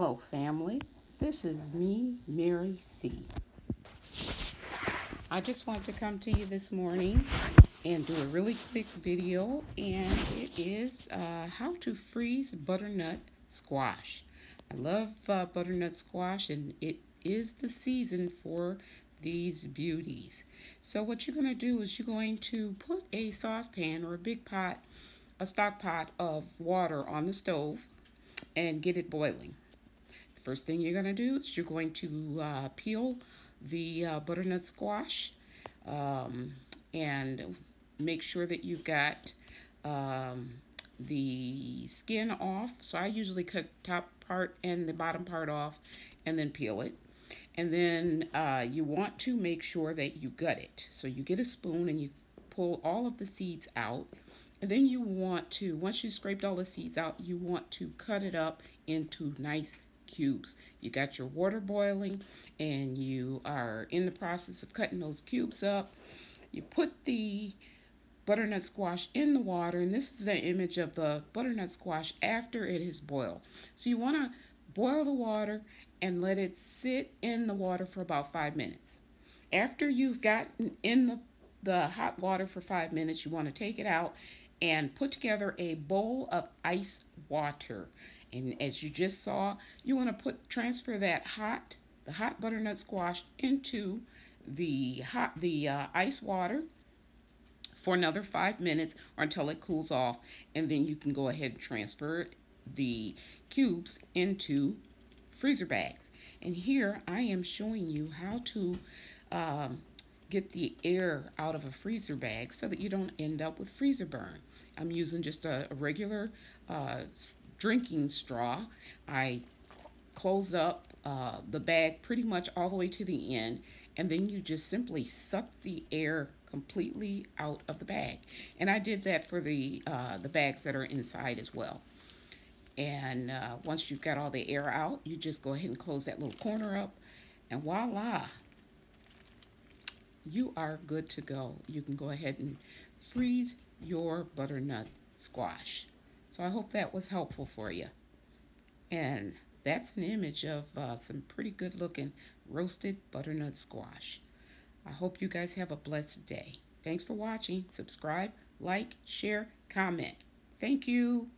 Hello, family. This is me, Mary C. I just wanted to come to you this morning and do a really quick video, and it is uh, how to freeze butternut squash. I love uh, butternut squash, and it is the season for these beauties. So what you're going to do is you're going to put a saucepan or a big pot, a stock pot of water on the stove and get it boiling. First thing you're going to do is you're going to uh, peel the uh, butternut squash um, and make sure that you've got um, the skin off. So I usually cut top part and the bottom part off and then peel it. And then uh, you want to make sure that you gut it. So you get a spoon and you pull all of the seeds out. And then you want to, once you scraped all the seeds out, you want to cut it up into nice cubes. You got your water boiling and you are in the process of cutting those cubes up. You put the butternut squash in the water and this is the image of the butternut squash after it is boiled. So you want to boil the water and let it sit in the water for about five minutes. After you've gotten in the, the hot water for five minutes, you want to take it out and put together a bowl of ice water. And as you just saw, you want to put transfer that hot, the hot butternut squash into the hot the uh, ice water for another five minutes or until it cools off, and then you can go ahead and transfer the cubes into freezer bags. And here I am showing you how to um, get the air out of a freezer bag so that you don't end up with freezer burn. I'm using just a, a regular uh, drinking straw. I close up uh, the bag pretty much all the way to the end and then you just simply suck the air completely out of the bag. And I did that for the, uh, the bags that are inside as well. And uh, once you've got all the air out, you just go ahead and close that little corner up and voila, you are good to go. You can go ahead and freeze your butternut squash. So I hope that was helpful for you. And that's an image of uh, some pretty good looking roasted butternut squash. I hope you guys have a blessed day. Thanks for watching. Subscribe, like, share, comment. Thank you.